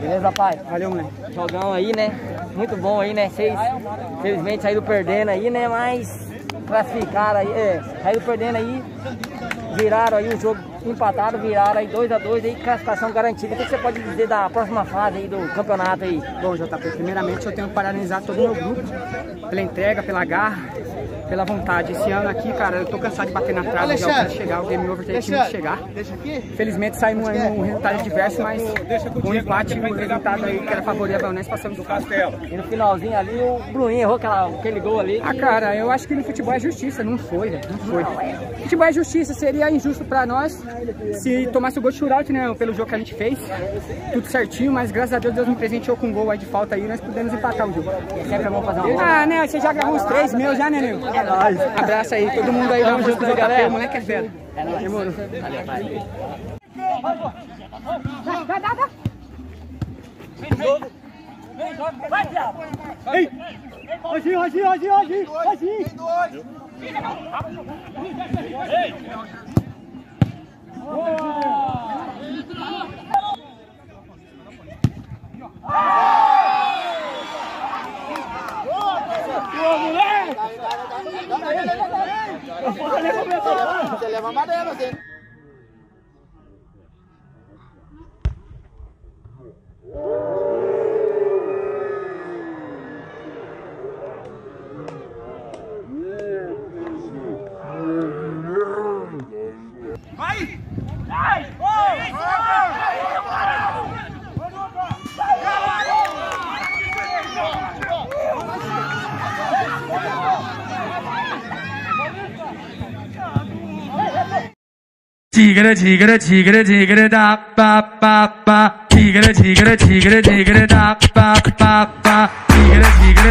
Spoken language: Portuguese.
Beleza, pai? Valeu, moleque. Jogão aí, né? Muito bom aí, né? Vocês, felizmente, saíram perdendo aí, né? Mas classificaram aí, é, saíram perdendo aí, viraram aí o jogo empatado, viraram aí 2x2 aí, classificação garantida. O que você pode dizer da próxima fase aí do campeonato aí? Bom, JP, primeiramente eu tenho que parabenizar todo o meu grupo pela entrega, pela garra, pela vontade. Esse ano aqui, cara, eu tô cansado de bater na trave, já chegar, o Game Over tem time de chegar. Felizmente saímos aí num resultado diverso, mas com o empate, o resultado aí que era favorável ao Ness, passamos do castelo. E no finalzinho ali, o Bruninho errou aquela, aquele gol ali. Ah, cara, eu acho que no futebol é justiça, não foi, velho, não foi. Futebol é justiça, seria injusto pra nós se tomasse o gol de shootout, né, pelo jogo que a gente fez, tudo certinho, mas graças a Deus Deus me presenteou com um gol aí de falta aí, nós pudemos empatar o jogo. É sempre bom fazer uma Ah, né, você já agarrou uns três meus já, né, nego? É nóis. Abraço aí, todo mundo aí, vamos junto aí, galera. O moleque é fera. É nóis. Demorou. Valeu, pai. Ei! Hoje, hoje, hoje, hoje, hoje! Você leva amarelo, você. Chigre, chigre, chigre, chigre, da, pa, pa, pa. Chigre, chigre, chigre, chigre, da, ba, pa, pa. Chigre, chigre.